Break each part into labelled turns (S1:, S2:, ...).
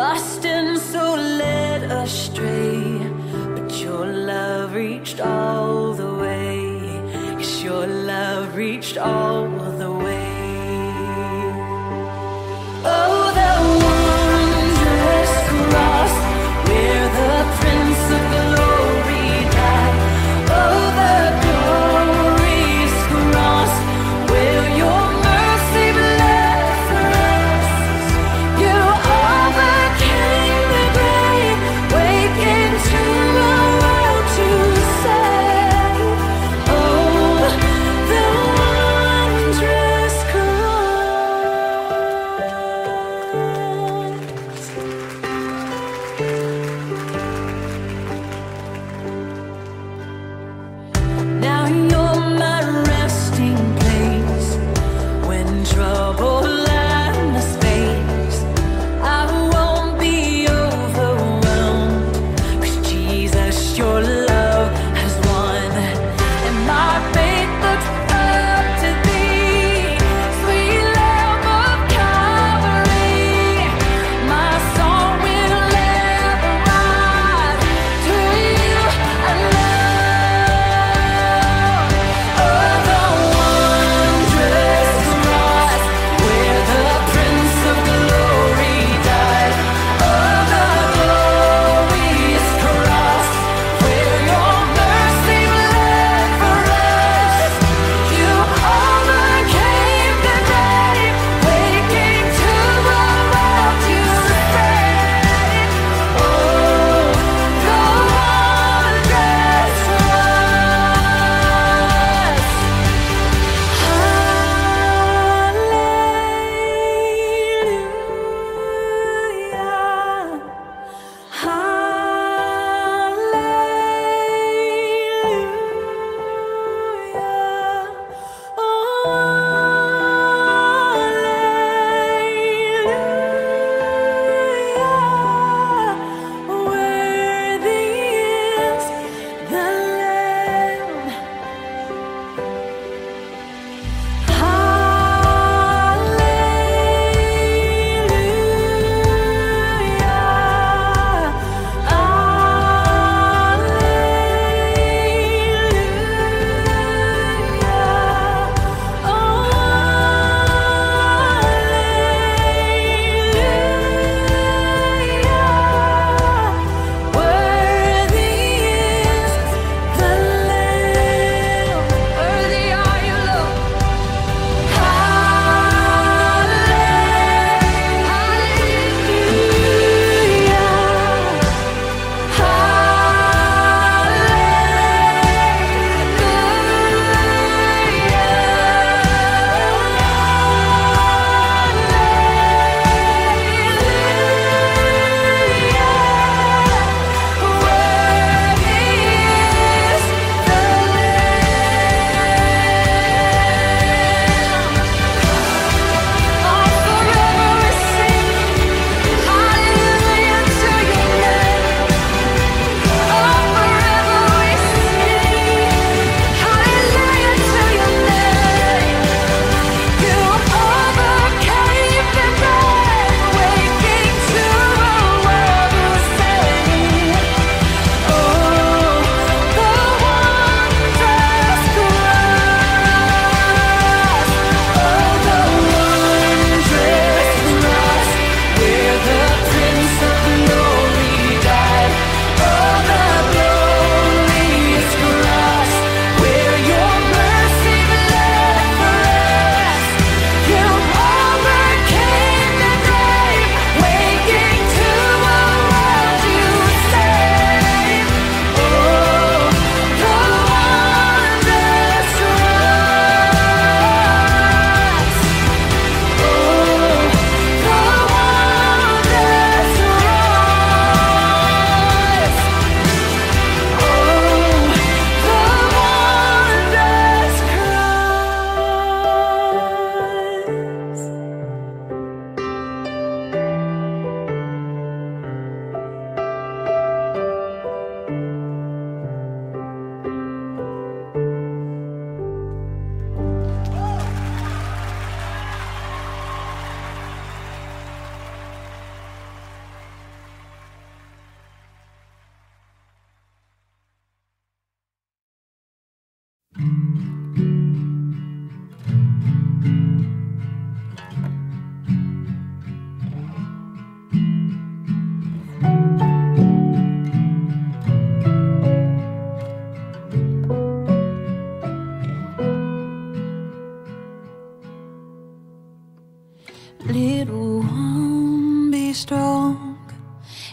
S1: lost and so led astray. But your love reached all the way. Yes, your love reached all the way.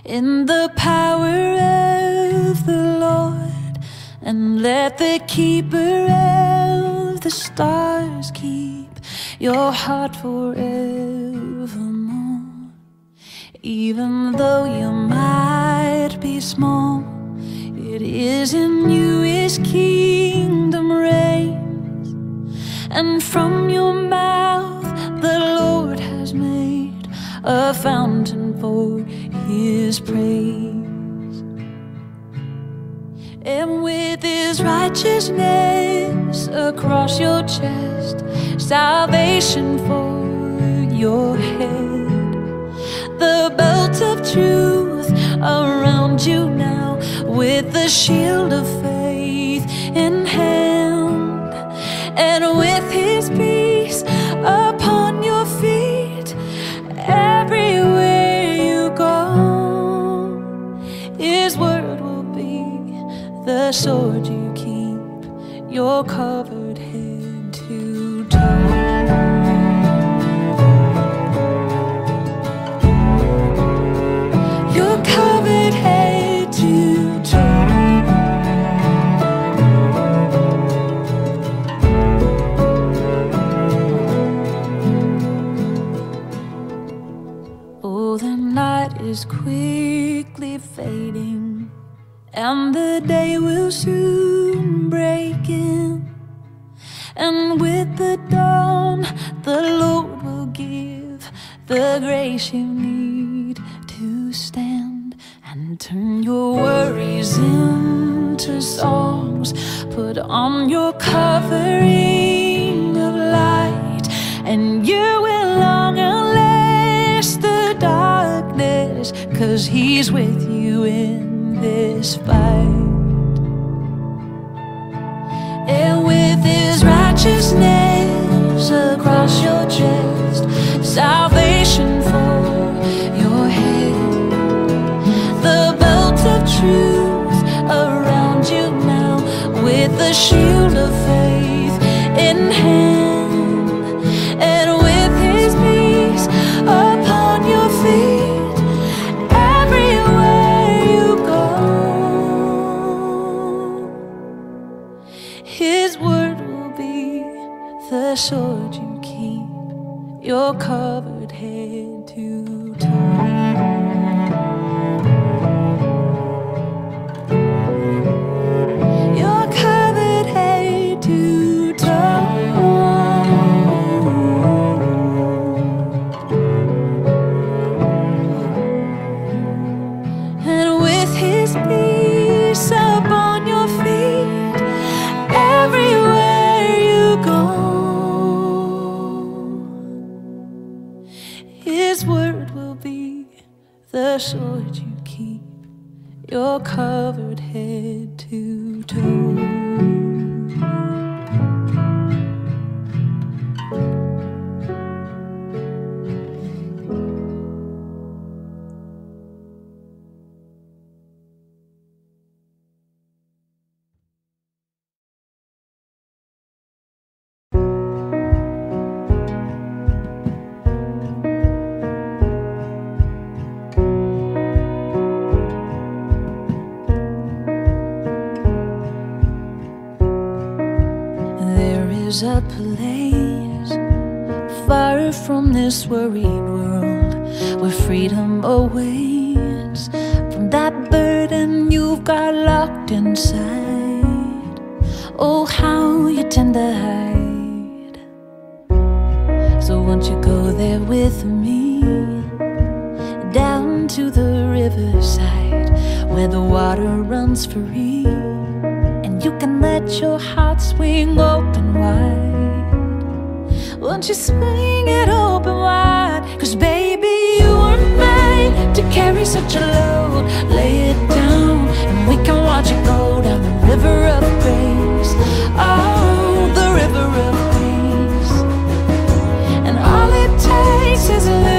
S1: In the power of the Lord, and let the keeper of the stars keep your heart forevermore. Even though you might be small, it is in you his kingdom reigns, and from your mouth the Lord has made a fountain for his praise. And with his righteousness across your chest, salvation for your head, the belt of truth around you now, with the shield of faith in hand, and with his peace the sword you keep, you're covered head to toe. You're covered and the day will soon So, won't you go there with me down to the riverside where the water runs free? and you can let your heart swing open wide. Won't you swing it open wide? Cause baby, you were made to carry such a load. Lay it down, and we can watch it go down the river of grace. Oh, absolute.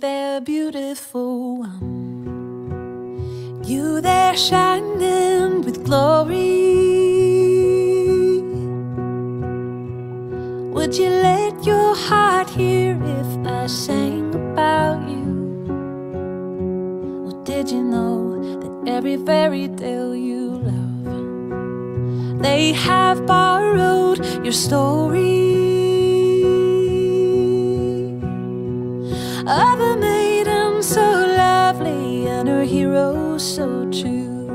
S1: there, beautiful one. You there, shining with glory. Would you let your heart hear if I sang about you? Or did you know that every fairy tale you love, they have borrowed your story? so true.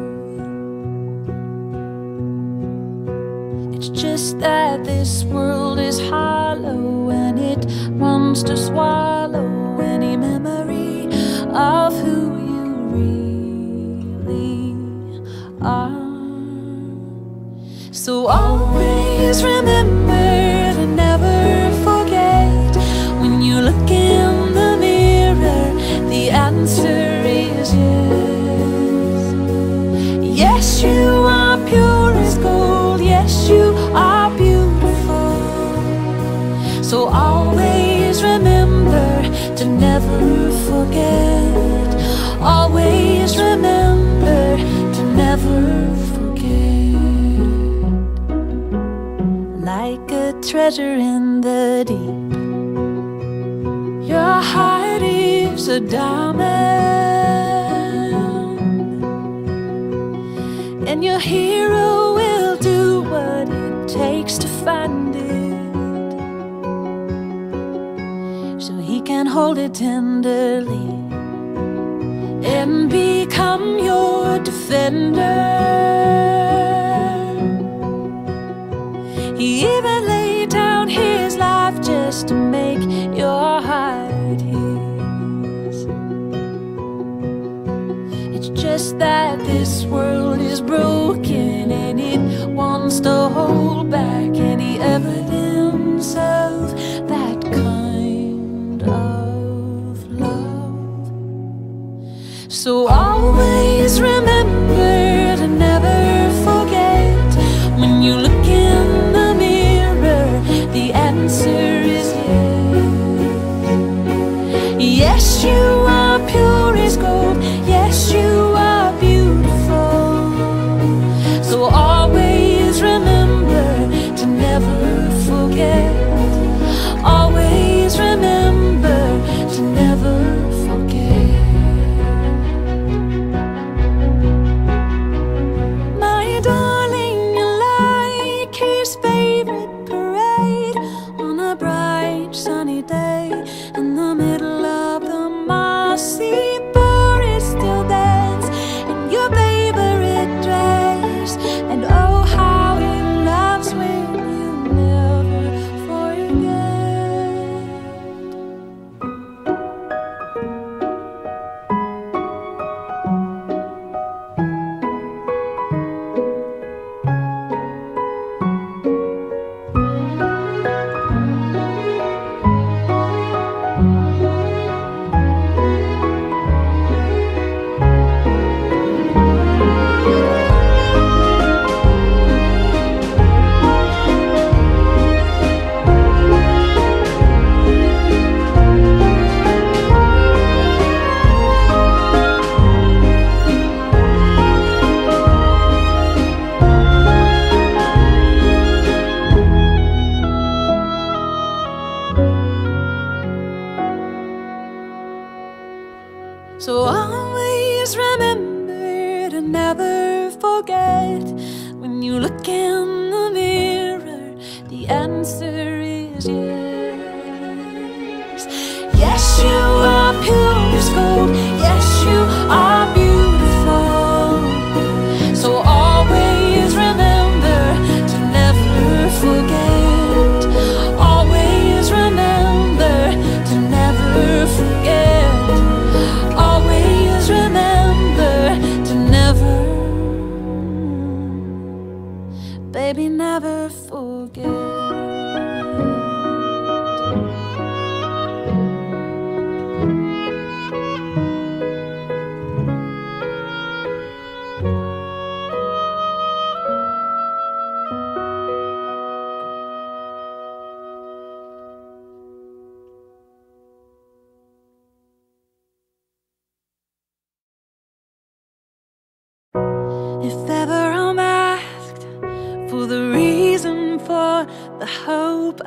S1: It's just that this world is hollow and it wants to swallow any memory of who you really are. So always remember. treasure in the deep. Your heart is a diamond, and your hero will do what it takes to find it, so he can hold it tenderly and become your defender. He even just to make your heart his. It's just that this world is broken and it wants to hold back any evidence of that kind of love. So always remember.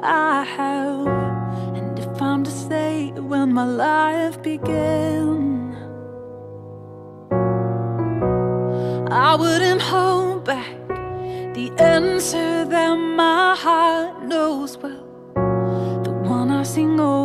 S1: I have. And if I'm to say when my life began I wouldn't hold back the answer that my heart knows well. The one I sing over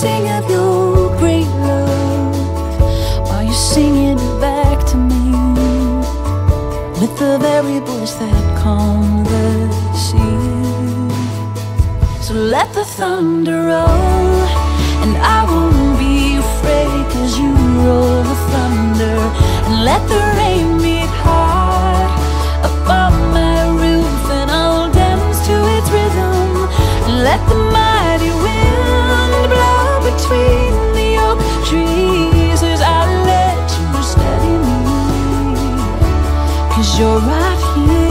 S1: sing of your great love. While you singing it back to me? With the very voice that calmed the sea So let the thunder roll And I won't be afraid Cause you roll the thunder. And let the Cause you're right here.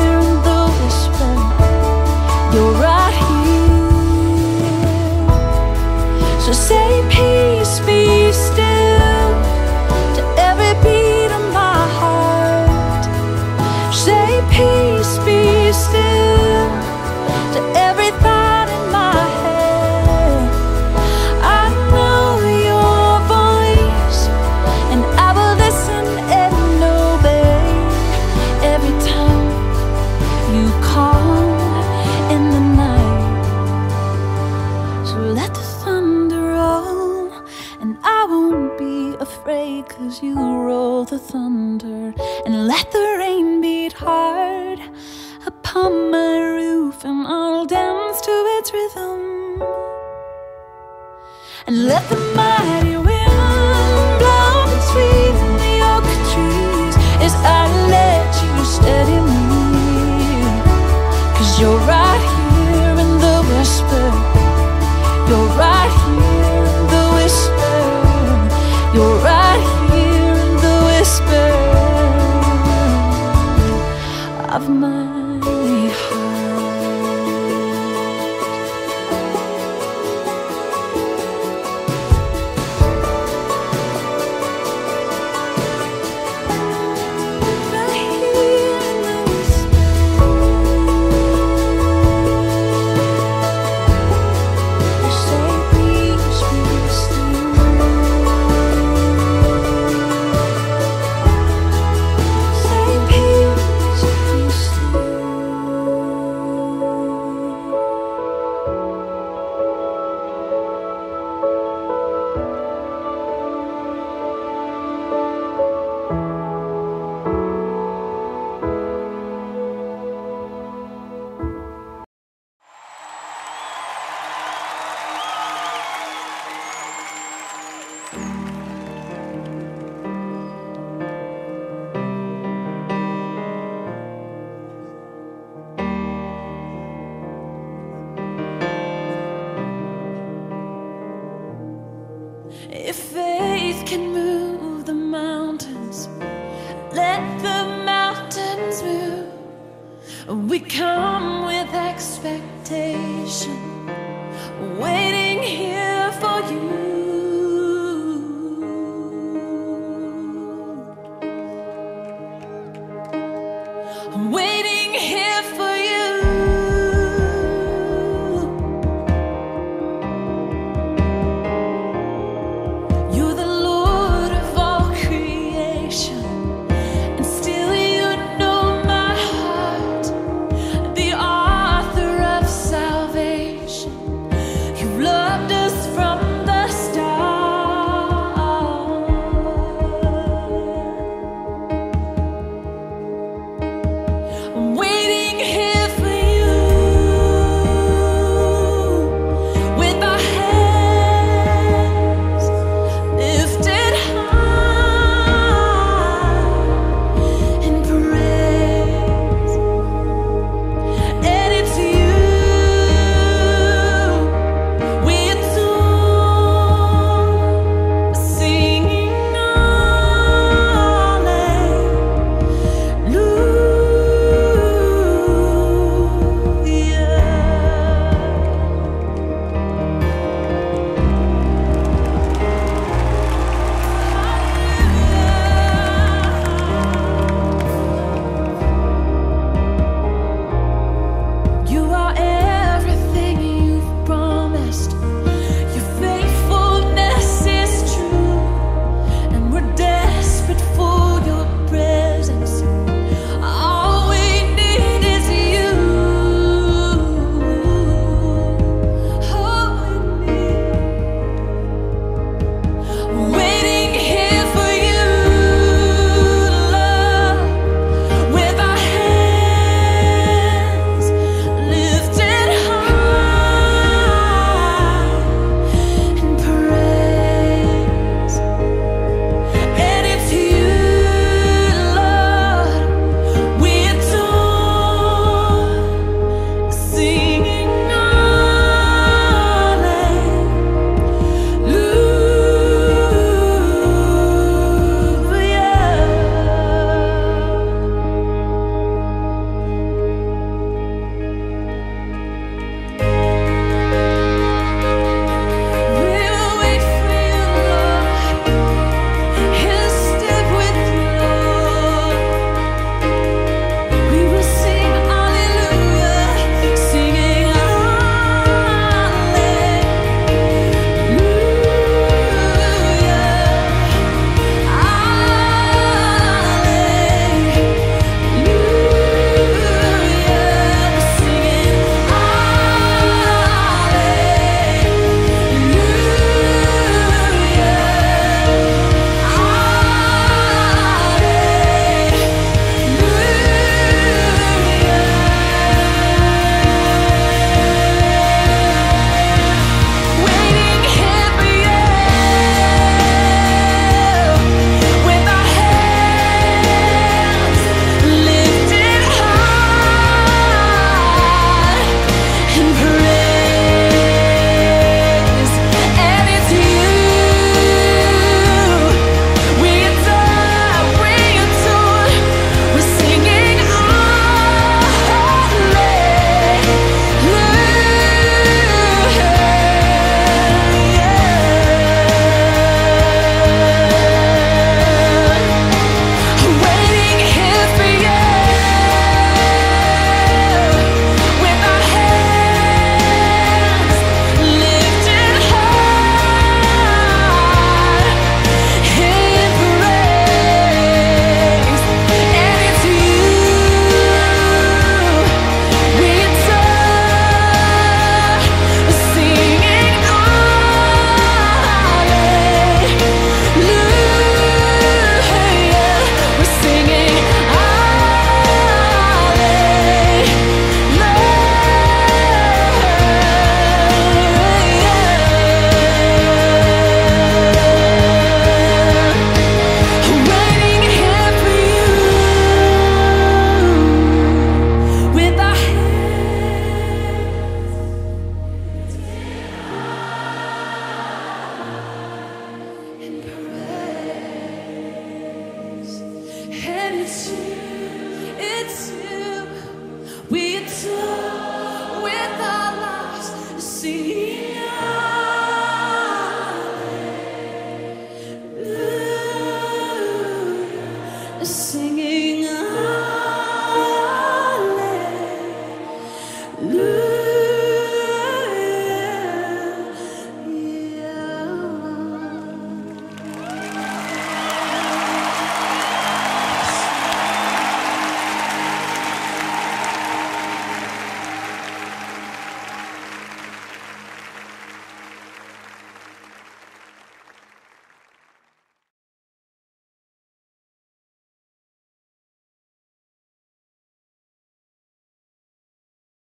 S1: You roll the thunder and let the rain beat hard upon my roof, and I'll dance to its rhythm. And let the I'm waiting.